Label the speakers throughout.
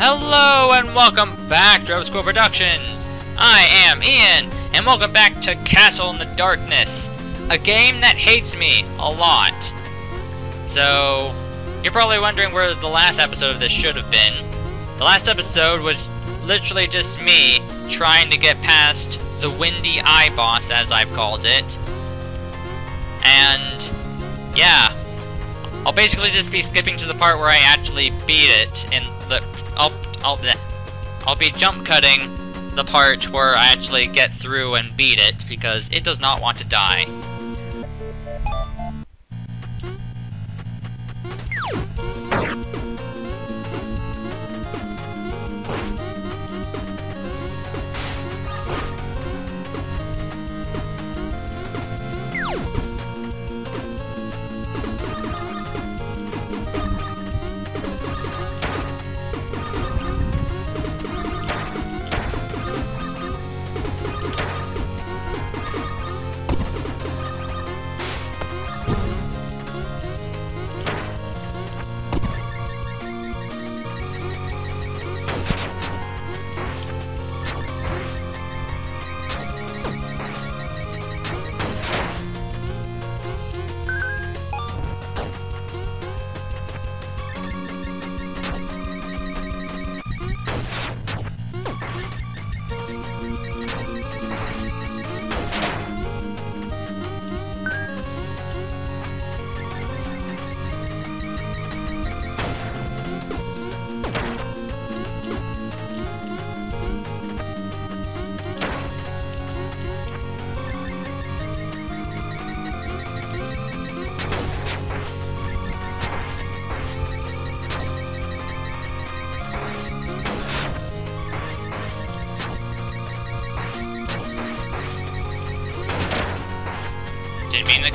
Speaker 1: Hello and welcome back to School Productions. I am Ian, and welcome back to Castle in the Darkness, a game that hates me a lot. So, you're probably wondering where the last episode of this should have been. The last episode was literally just me trying to get past the Windy Eye boss, as I've called it. And, yeah. I'll basically just be skipping to the part where I actually beat it and the I'll I'll I'll be jump cutting the part where I actually get through and beat it because it does not want to die.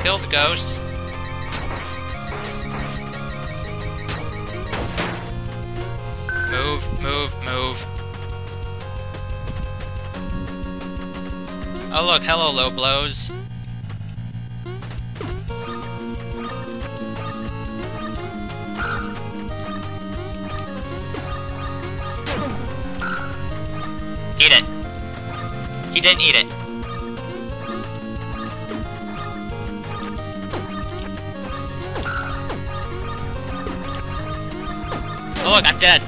Speaker 1: Kill the ghost. Move, move, move. Oh look, hello low blows. Eat it. He didn't eat it. I'm dead.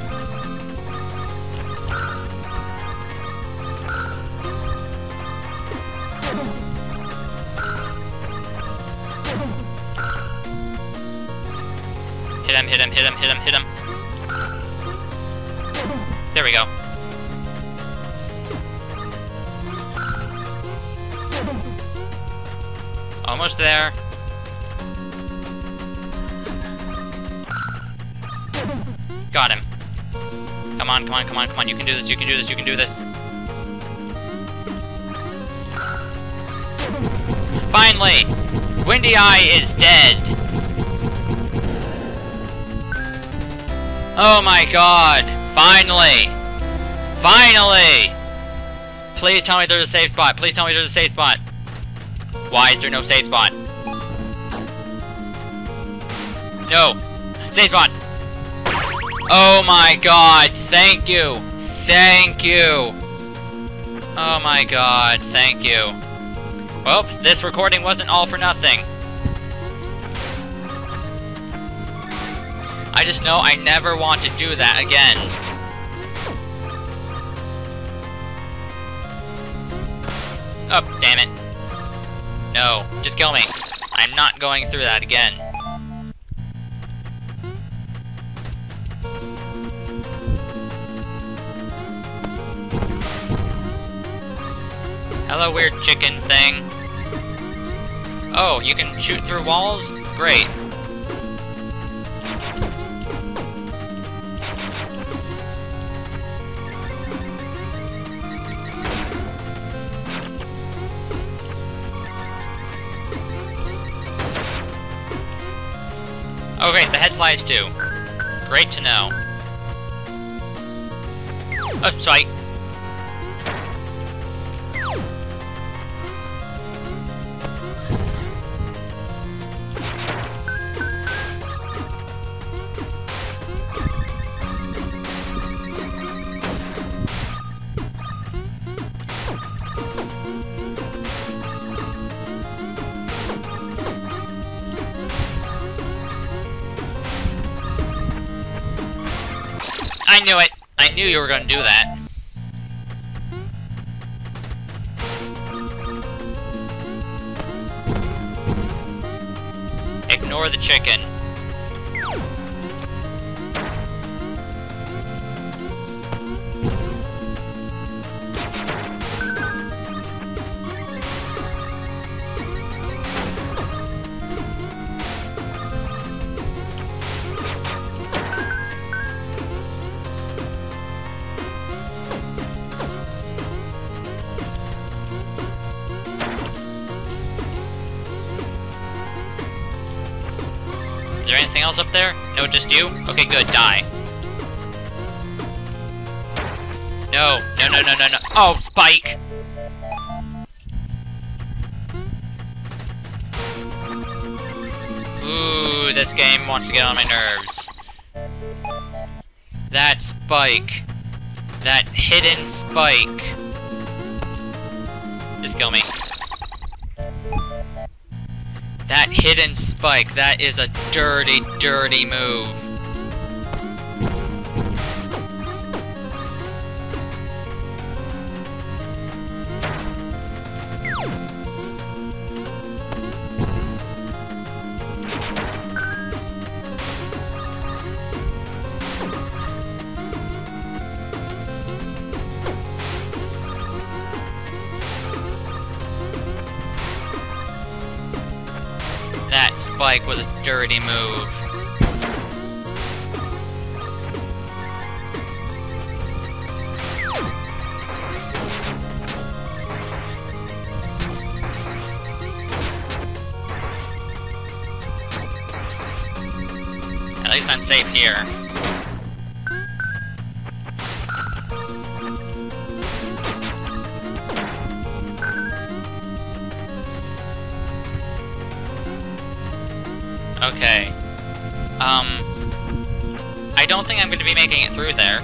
Speaker 1: Eye is dead! Oh my god! Finally! Finally! Please tell me there's a safe spot. Please tell me there's a safe spot. Why is there no safe spot? No! Safe spot! Oh my god, thank you! Thank you! Oh my god, thank you. Well, this recording wasn't all for nothing. I just know I never want to do that again. Oh, damn it. No, just kill me. I'm not going through that again. Hello, weird chicken thing. Oh, you can shoot through walls? Great. Okay, the head flies too. Great to know. Oh, sorry. Were gonna do that. Ignore the chicken. Else up there? No, just you? Okay, good, die. No, no, no, no, no, no. Oh, Spike! Ooh, this game wants to get on my nerves. That Spike. That hidden Spike. Just kill me. That hidden spike, that is a dirty, dirty move. Dirty move. At least I'm safe here. Okay. Um... I don't think I'm going to be making it through there.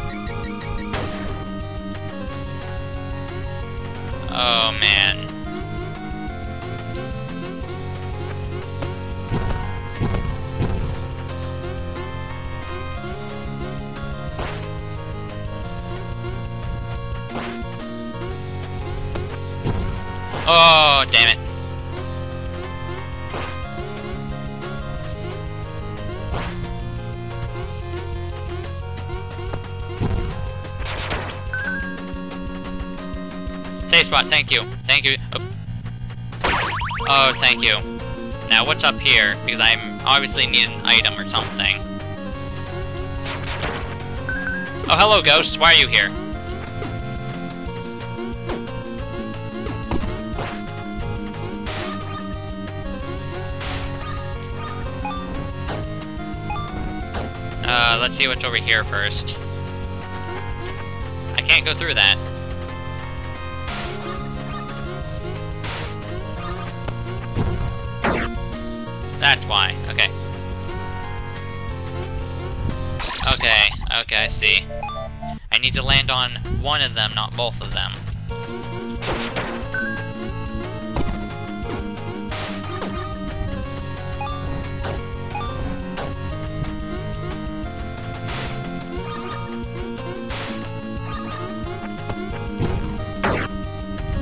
Speaker 1: Thank you. Thank you. Oh. oh, thank you. Now, what's up here? Because I'm obviously need an item or something. Oh, hello, ghosts. Why are you here? Uh, let's see what's over here first. I can't go through that. That's why. Okay. Okay, okay, I see. I need to land on one of them, not both of them.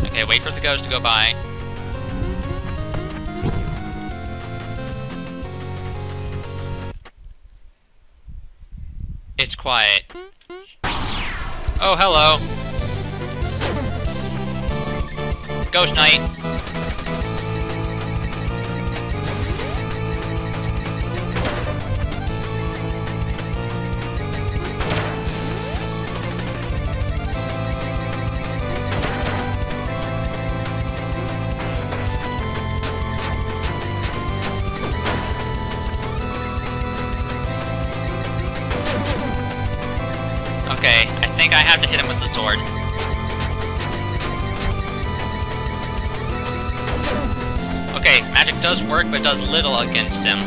Speaker 1: Okay, wait for the ghost to go by. Quiet. Oh, hello. Ghost Knight. Have to hit him with the sword. Okay, magic does work, but does little against him.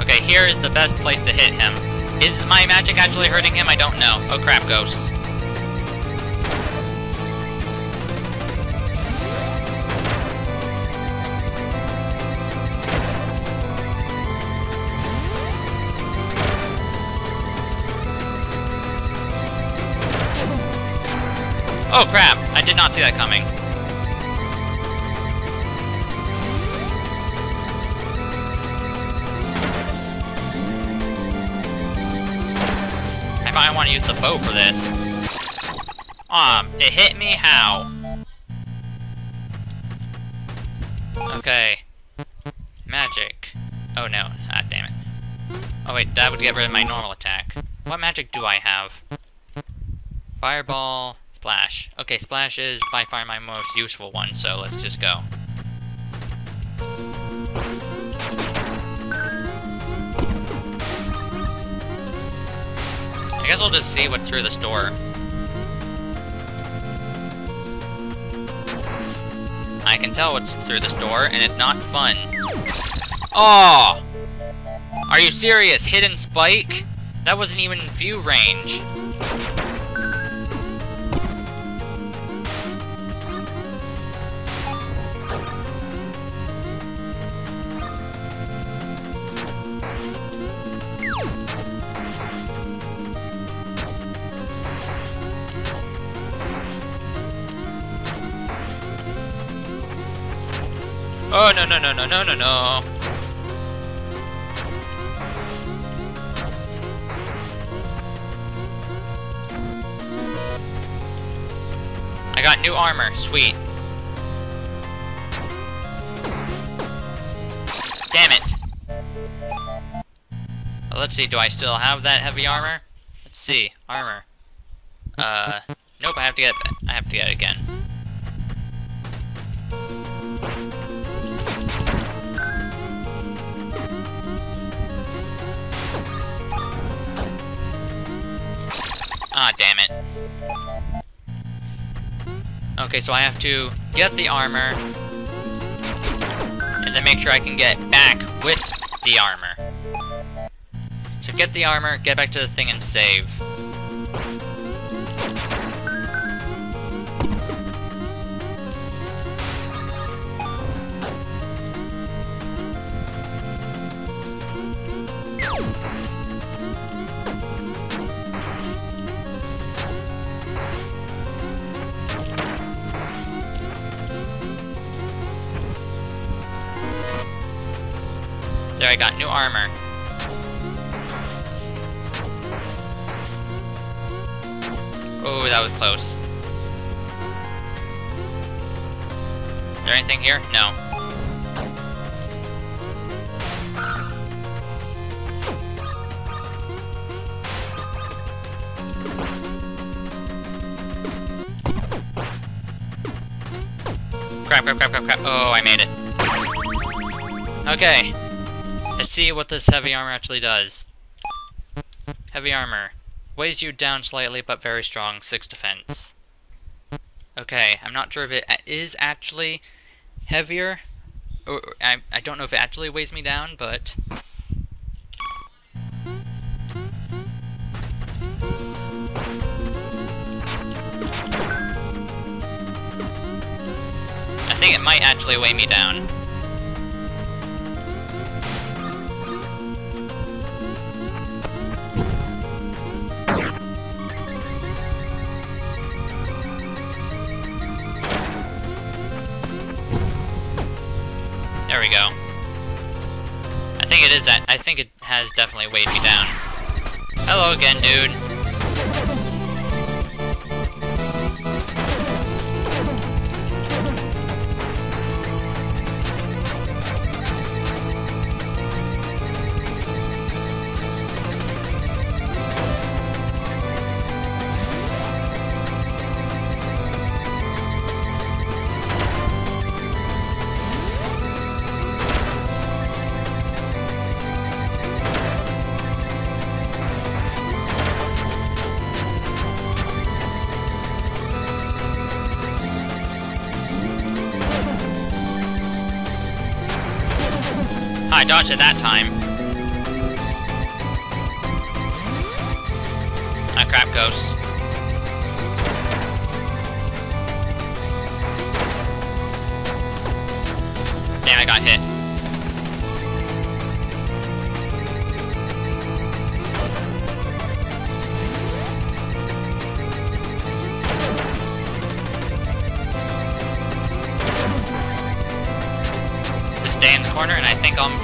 Speaker 1: Okay, here is the best place to hit him. Is my magic actually hurting him? I don't know. Oh crap, ghosts. Oh crap! I did not see that coming. Want to use the bow for this. Um, it hit me how? Okay. Magic. Oh no, ah damn it. Oh wait, that would get rid of my normal attack. What magic do I have? Fireball, Splash. Okay, Splash is by far my most useful one, so let's just go. I guess we'll just see what's through this door. I can tell what's through this door, and it's not fun. Oh! Are you serious? Hidden Spike? That wasn't even view range. Oh, no, no, no, no, no, no, no. I got new armor. Sweet. Damn it. Well, let's see. Do I still have that heavy armor? Let's see. Armor. Uh, nope. I have to get. I have to get it again. Ah, damn it. Okay, so I have to get the armor, and then make sure I can get back with the armor. So get the armor, get back to the thing, and save. I got new armor. Oh, that was close. Is there anything here? No. Crap, crap, crap, crap, crap. Oh, I made it. Okay. See what this heavy armor actually does. Heavy armor. Weighs you down slightly, but very strong. 6 defense. Okay, I'm not sure if it is actually heavier. I, I don't know if it actually weighs me down, but... I think it might actually weigh me down. I think it has definitely weighed me down. Hello again, dude. I dodge at that time. Ah, oh, crap, ghosts. Damn, I got hit.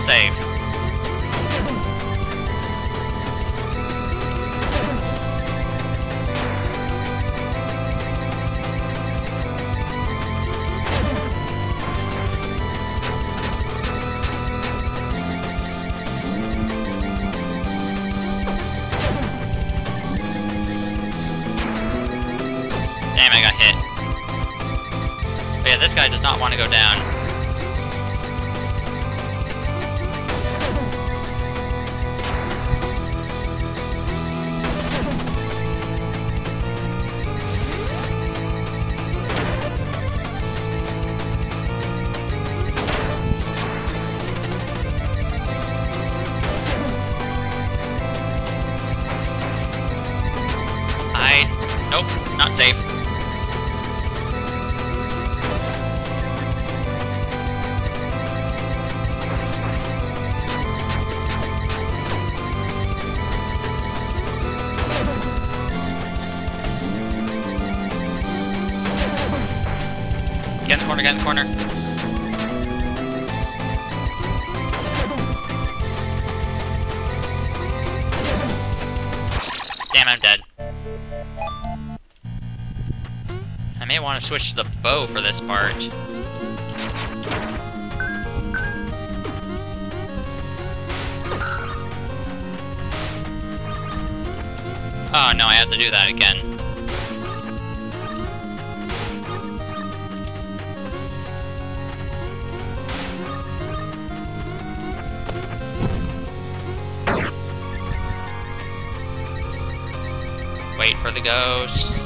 Speaker 1: I want to switch to the bow for this part. Oh no, I have to do that again. Wait for the ghosts.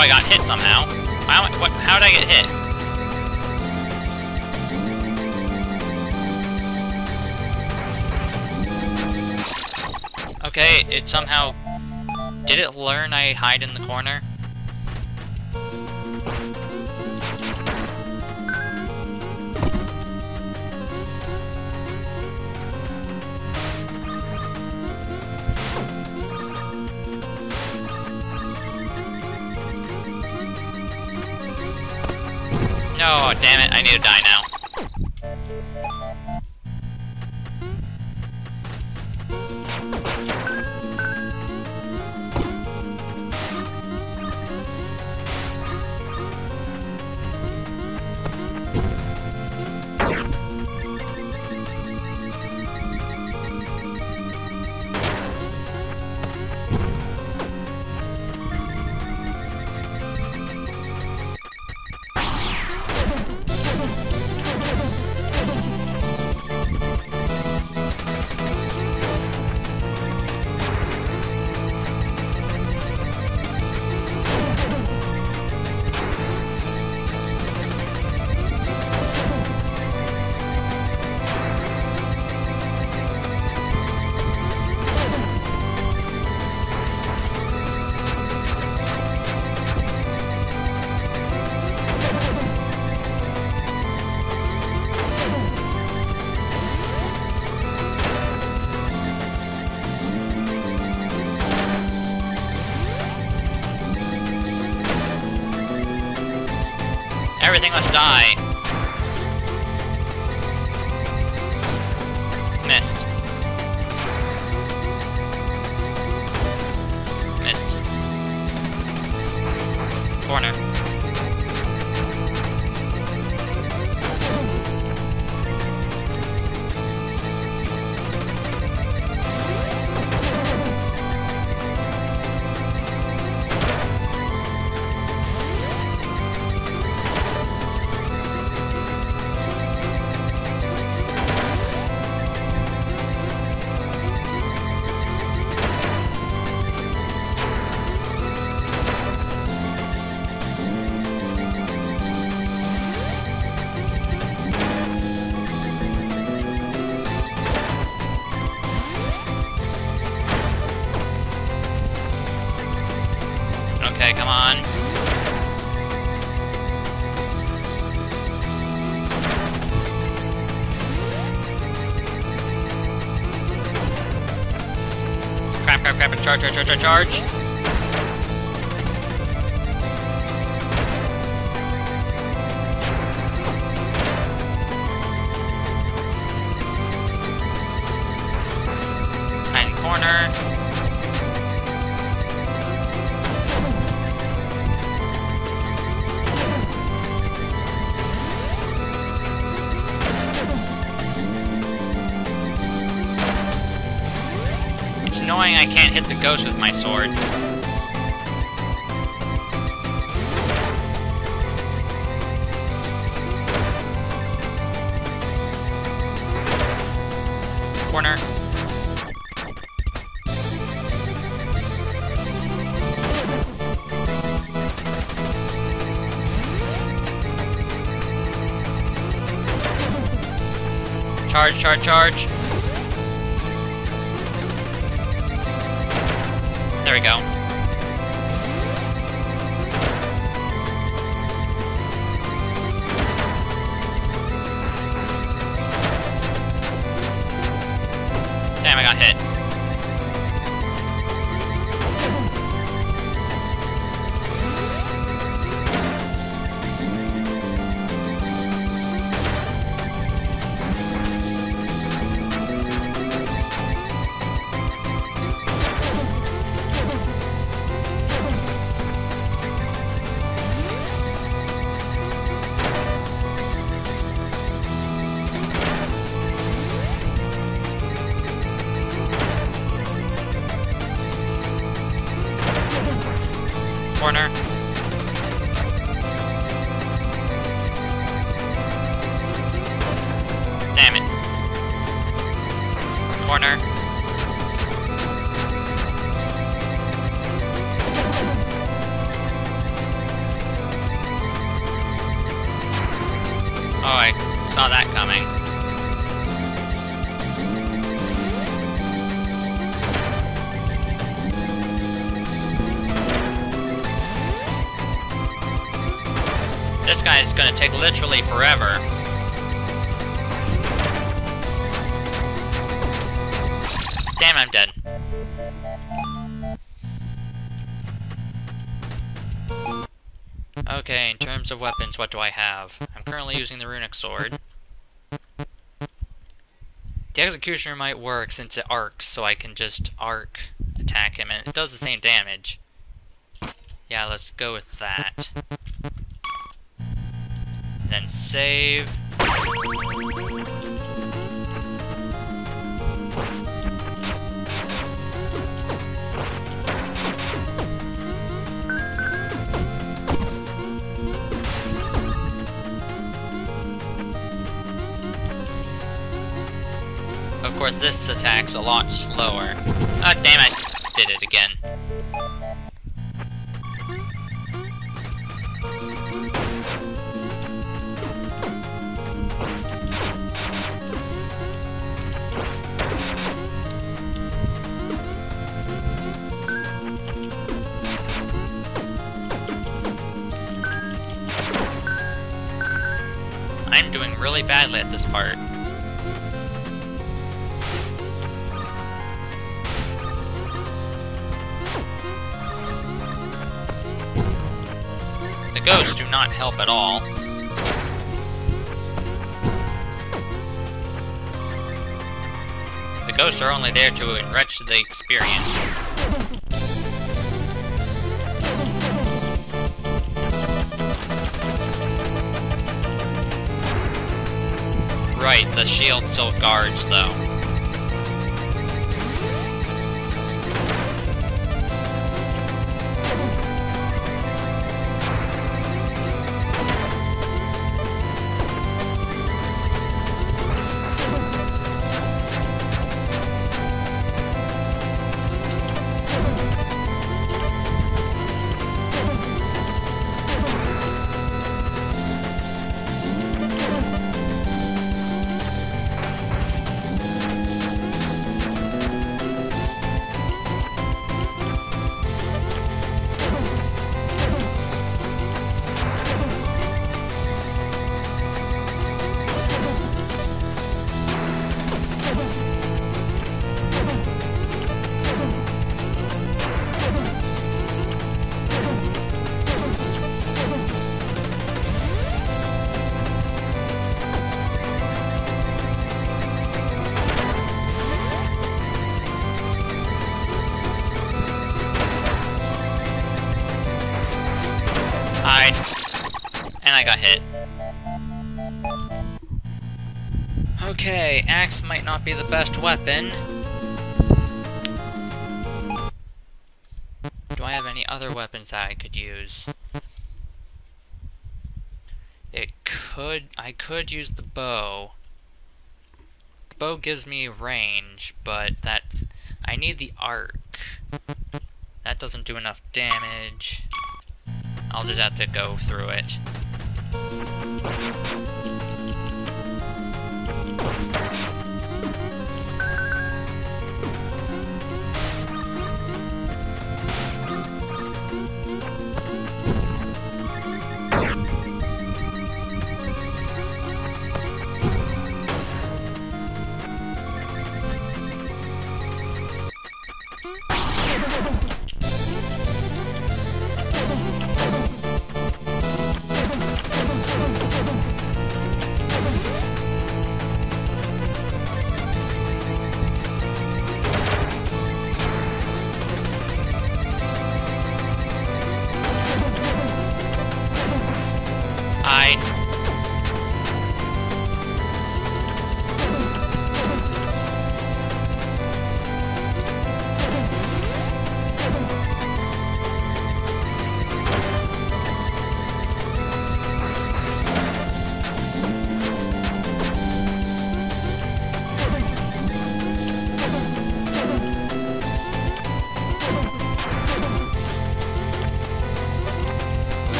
Speaker 1: I got hit somehow. How, what, how did I get hit? Okay, it somehow... Did it learn I hide in the corner? No, damn it, I need to die now. Everything must die. Crap, crap, charge, charge, charge, charge, charge. This guy is gonna take literally forever. Damn, I'm dead. Okay, in terms of weapons, what do I have? I'm currently using the runic sword. The executioner might work since it arcs, so I can just arc attack him, and it does the same damage. Yeah, let's go with that. Then save. Of course, this attack's a lot slower. Ah, damn it! Did it again. really badly at this part. The ghosts do not help at all. The ghosts are only there to enrich the experience. Right, the shield still guards, though. I got hit. Okay, axe might not be the best weapon. Do I have any other weapons that I could use? It could... I could use the bow. The bow gives me range, but that... I need the arc. That doesn't do enough damage. I'll just have to go through it. やった!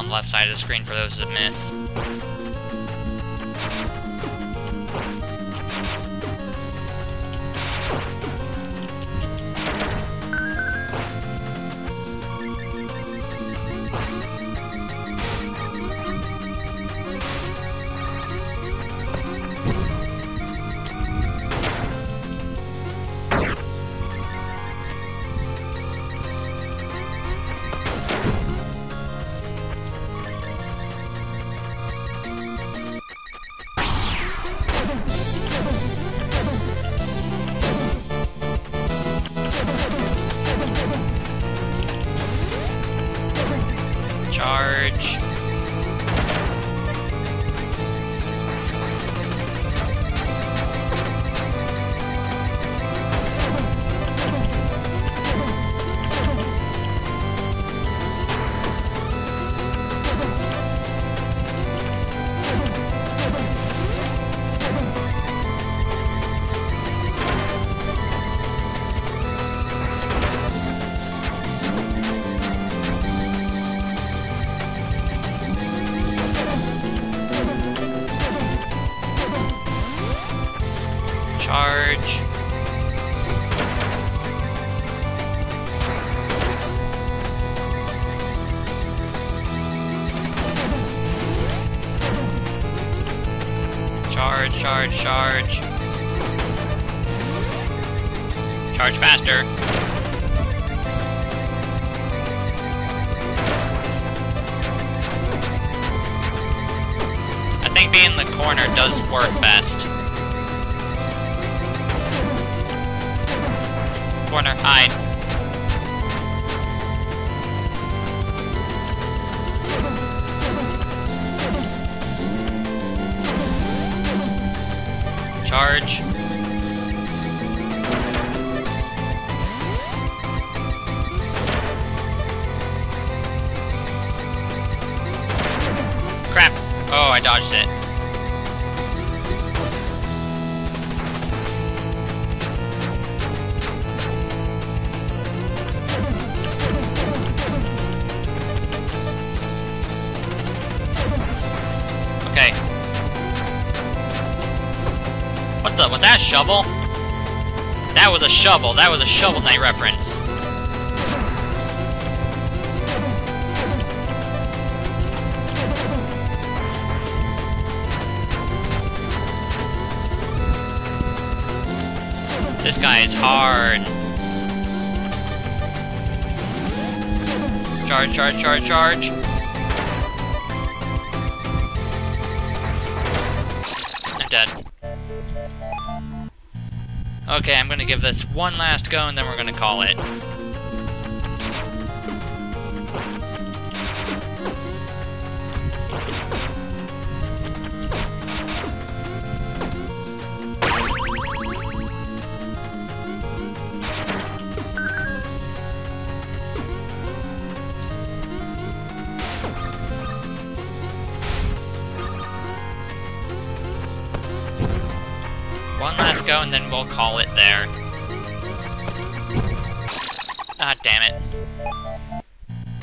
Speaker 1: On the left side of the screen for those that miss. Charge, charge, charge. Faster. I think being in the corner does work best. Corner, hide. That shovel? That was a shovel. That was a Shovel Knight reference. This guy is hard. Charge, charge, charge, charge. Okay, I'm gonna give this one last go and then we're gonna call it.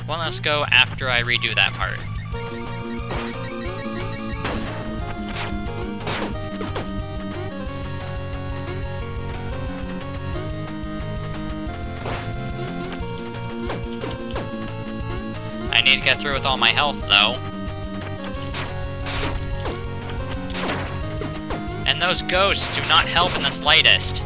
Speaker 1: One last go after I redo that part. I need to get through with all my health, though. And those ghosts do not help in the slightest.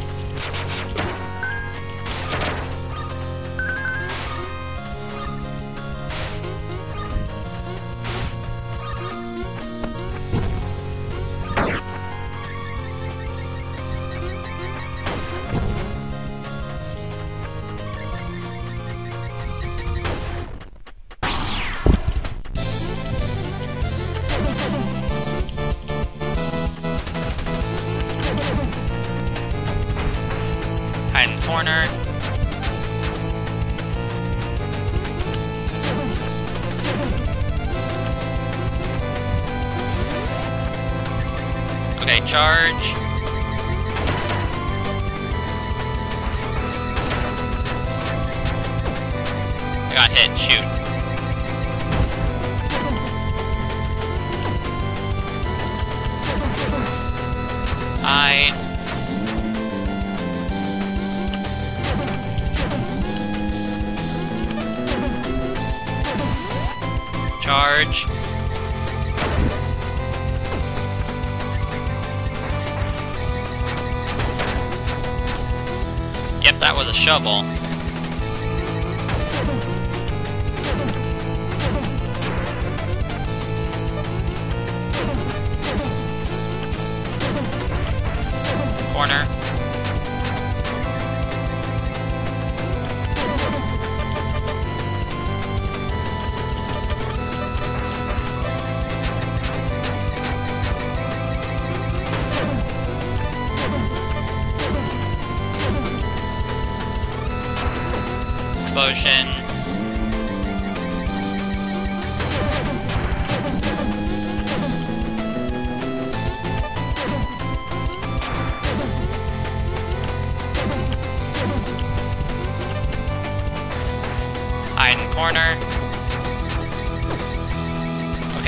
Speaker 1: I got hit, shoot. I charge. Yep, that was a shovel.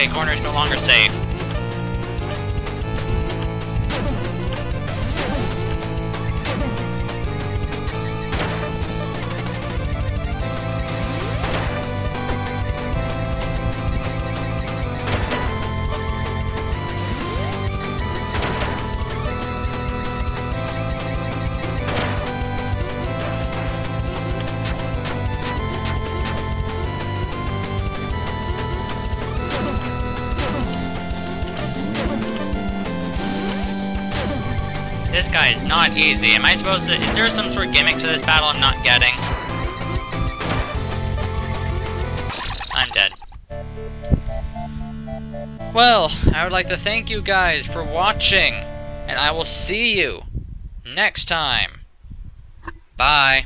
Speaker 1: Okay, corner is no longer safe. Not easy. Am I supposed to... Is there some sort of gimmick to this battle I'm not getting? I'm dead. Well, I would like to thank you guys for watching, and I will see you next time. Bye.